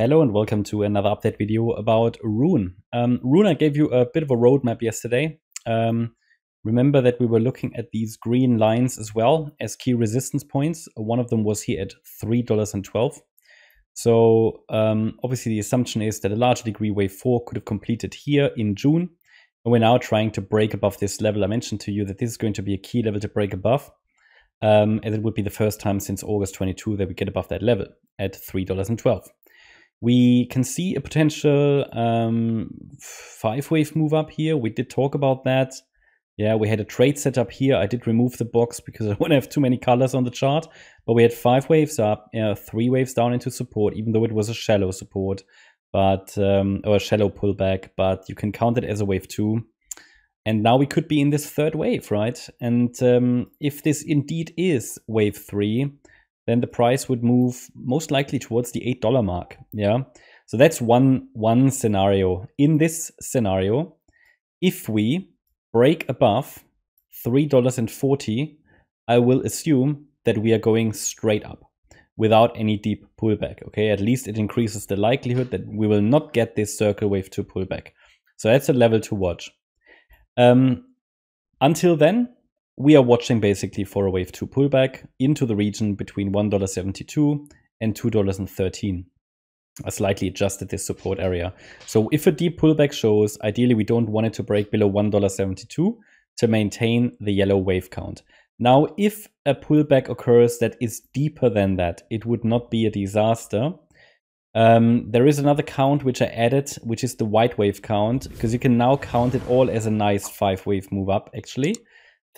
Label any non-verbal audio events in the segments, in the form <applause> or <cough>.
Hello and welcome to another update video about Rune. Um, Rune, I gave you a bit of a roadmap yesterday. Um, remember that we were looking at these green lines as well as key resistance points. One of them was here at $3.12. So um, obviously the assumption is that a large degree wave 4 could have completed here in June. And we're now trying to break above this level. I mentioned to you that this is going to be a key level to break above. Um, and it would be the first time since August 22 that we get above that level at $3.12. We can see a potential um, five wave move up here. We did talk about that. Yeah, we had a trade setup here. I did remove the box because <laughs> I wouldn't have too many colors on the chart. But we had five waves up, three waves down into support, even though it was a shallow support, but um, or a shallow pullback. But you can count it as a wave two. And now we could be in this third wave, right? And um, if this indeed is wave three, then the price would move most likely towards the $8 mark. Yeah. So that's one, one scenario. In this scenario, if we break above three dollars and forty, I will assume that we are going straight up without any deep pullback. Okay, at least it increases the likelihood that we will not get this circle wave to pullback. So that's a level to watch. Um, until then, we are watching basically for a wave 2 pullback into the region between $1.72 and $2.13 I slightly adjusted this support area. So if a deep pullback shows, ideally we don't want it to break below $1.72 to maintain the yellow wave count. Now, if a pullback occurs that is deeper than that, it would not be a disaster. Um, there is another count which I added, which is the white wave count, because you can now count it all as a nice five wave move up, actually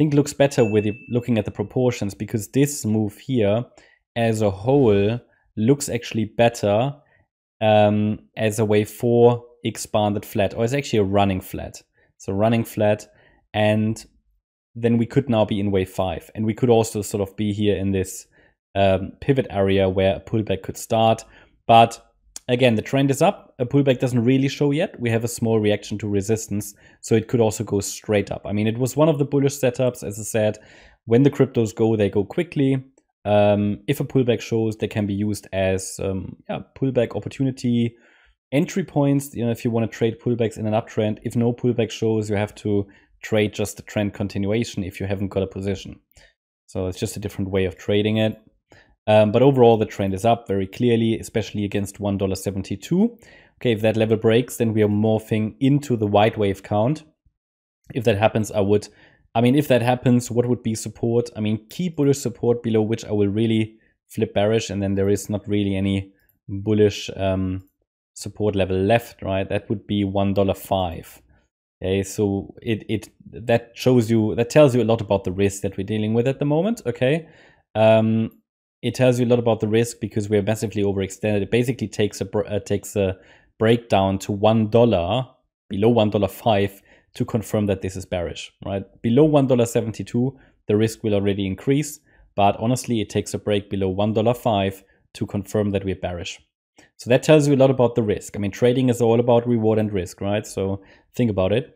think looks better with you looking at the proportions because this move here as a whole looks actually better um, as a wave 4 expanded flat or it's actually a running flat. So running flat and then we could now be in wave 5 and we could also sort of be here in this um, pivot area where a pullback could start. But Again, the trend is up. A pullback doesn't really show yet. We have a small reaction to resistance, so it could also go straight up. I mean, it was one of the bullish setups, as I said. When the cryptos go, they go quickly. Um, if a pullback shows, they can be used as um, yeah, pullback opportunity entry points. You know, if you want to trade pullbacks in an uptrend. If no pullback shows, you have to trade just the trend continuation if you haven't got a position. So it's just a different way of trading it. Um, but overall, the trend is up very clearly, especially against $1.72. Okay, if that level breaks, then we are morphing into the white wave count. If that happens, I would, I mean, if that happens, what would be support? I mean, key bullish support below which I will really flip bearish, and then there is not really any bullish um, support level left, right? That would be $1.05. Okay, so it, it that shows you, that tells you a lot about the risk that we're dealing with at the moment, okay? Um, it tells you a lot about the risk because we're massively overextended. It basically takes a uh, takes a breakdown to one dollar below one dollar five to confirm that this is bearish. Right below one dollar seventy two, the risk will already increase. But honestly, it takes a break below one dollar five to confirm that we're bearish. So that tells you a lot about the risk. I mean, trading is all about reward and risk, right? So think about it.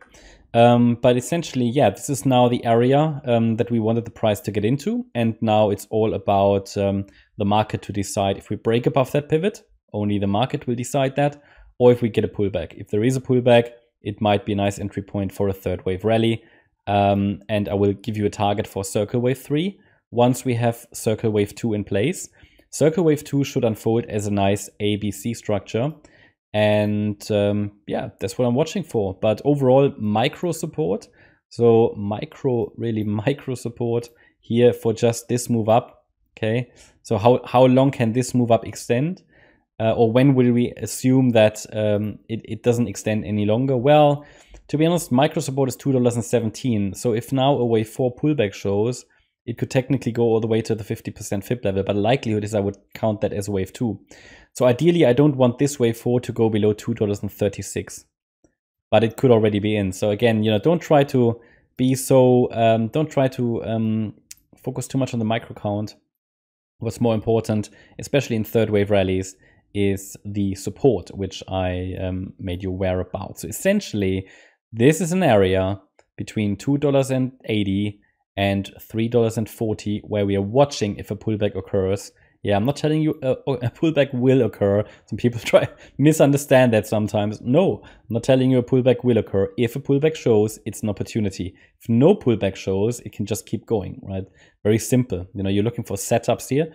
Um, but essentially, yeah, this is now the area um, that we wanted the price to get into. And now it's all about um, the market to decide if we break above that pivot, only the market will decide that, or if we get a pullback. If there is a pullback, it might be a nice entry point for a third wave rally. Um, and I will give you a target for circle wave 3 once we have circle wave 2 in place. Circle wave 2 should unfold as a nice ABC structure. And um, yeah, that's what I'm watching for. But overall, micro support. So micro, really <laughs> micro support here for just this move up. Okay, so how, how long can this move up extend? Uh, or when will we assume that um, it, it doesn't extend any longer? Well, to be honest, micro support is $2.17. So if now a wave 4 pullback shows, it could technically go all the way to the 50% FIB level, but likelihood is I would count that as wave 2. So ideally, I don't want this wave 4 to go below $2.36, but it could already be in. So again, you know, don't try to be so, um, don't try to um, focus too much on the micro count. What's more important, especially in third wave rallies, is the support, which I um, made you aware about. So essentially, this is an area between $2.80 and $3.40 where we are watching if a pullback occurs Yeah, I'm not telling you a, a, pullback will occur. Some people <laughs> try misunderstand that sometimes. No, I'm not telling you a pullback will occur. If a pullback shows, it's an opportunity. If no pullback shows, it can just keep going, right? Very simple. You know, you're looking for setups here.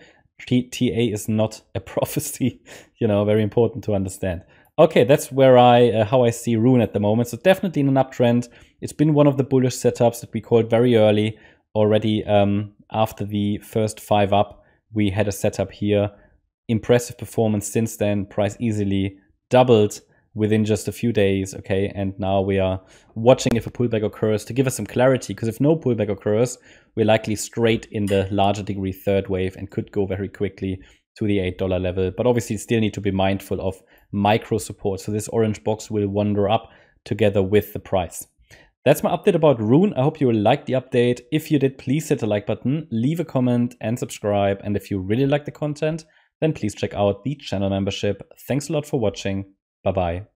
TA is not a <laughs> prophecy. You know, very important to understand. Okay, that's where I uh, how I see Rune at the moment. So definitely in an uptrend. It's been one of the bullish setups that we called very early already um, after the first five up we had a setup here. Impressive performance since then. Price easily doubled within just a few days. Okay, and now we are watching if a pullback occurs to give us some clarity. Because if no pullback occurs, we're likely straight in the larger degree third wave and could go very quickly to the $8 level. But obviously, still need to be mindful of micro support. So this orange box will wander up together with the price. That's my update about Rune. I hope you liked the update. If you did, please hit the like button, leave a comment and subscribe. And if you really like the content, then please check out the channel membership. Thanks a lot for watching. Bye bye.